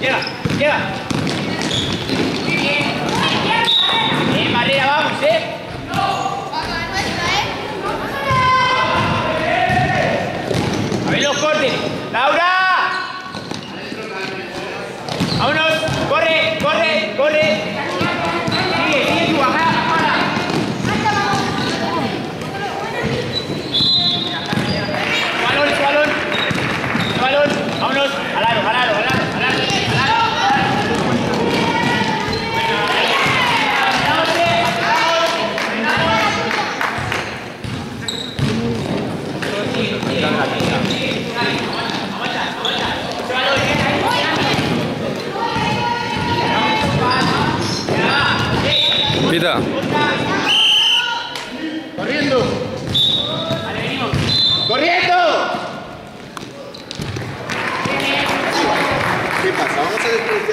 Llega, llega. Muy bien. Eh, María, vamos, eh. No. Vamos a nuestra, eh. A ver los cortes. Laura. Pita. Corriendo. Vale, venimos. Corriendo. ¿Qué pasa? Vamos a desperdiciar.